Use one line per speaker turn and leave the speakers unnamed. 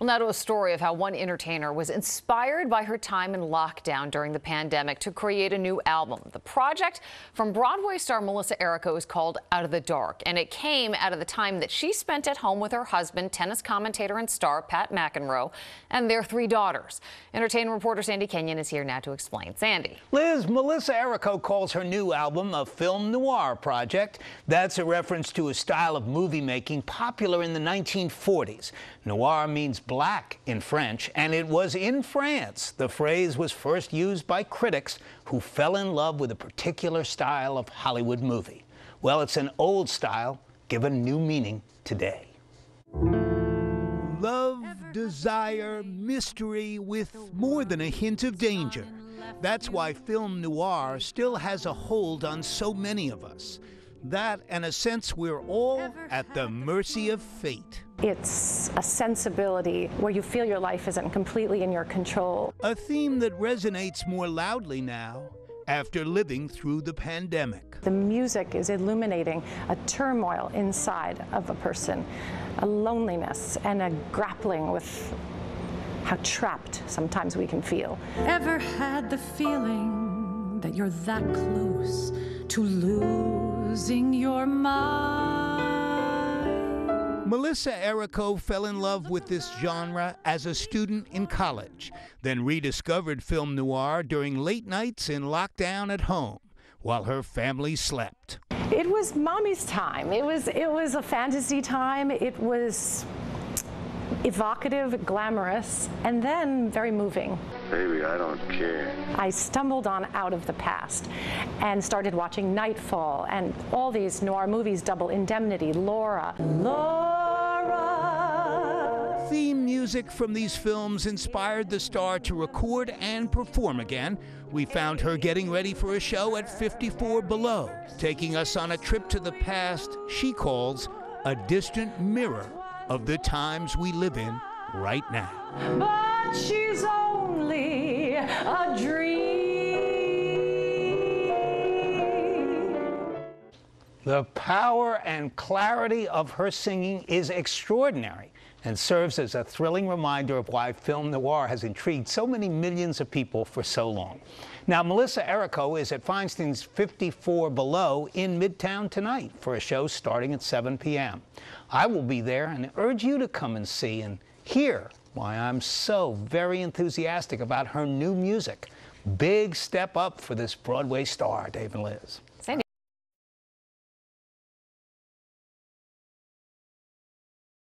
Well, now to a story of how one entertainer was inspired by her time in lockdown during the pandemic to create a new album. The project from Broadway star Melissa Errico is called Out of the Dark, and it came out of the time that she spent at home with her husband, tennis commentator and star Pat McEnroe, and their three daughters. Entertainment reporter Sandy Kenyon is here now to explain. Sandy.
Liz, Melissa Errico calls her new album a film noir project. That's a reference to a style of movie making popular in the 1940s. Noir means black in French, and it was in France the phrase was first used by critics who fell in love with a particular style of Hollywood movie. Well, it's an old style given new meaning today. Love, desire, mystery with more than a hint of danger. That's why film noir still has a hold on so many of us. That and a sense we're all at the mercy of fate.
It's a sensibility where you feel your life isn't completely in your control.
A theme that resonates more loudly now after living through the pandemic.
The music is illuminating a turmoil inside of a person, a loneliness and a grappling with how trapped sometimes we can feel.
Ever had the feeling that you're that close to losing your mind?
Melissa Errico fell in love with this genre as a student in college, then rediscovered film noir during late nights in lockdown at home while her family slept.
It was mommy's time. It was it was a fantasy time. It was evocative, glamorous, and then very moving.
Baby, I don't care.
I stumbled on Out of the Past and started watching Nightfall and all these noir movies, Double Indemnity, Laura. Laura!
Theme music from these films inspired the star to record and perform again. We found her getting ready for a show at 54 Below, taking us on a trip to the past she calls a distant mirror of the times we live in right now.
But she's only a dream.
The power and clarity of her singing is extraordinary and serves as a thrilling reminder of why film noir has intrigued so many millions of people for so long. Now, Melissa Errico is at Feinstein's 54 Below in Midtown tonight for a show starting at 7 p.m. I will be there and urge you to come and see and hear why I'm so very enthusiastic about her new music. Big step up for this Broadway star, Dave and Liz.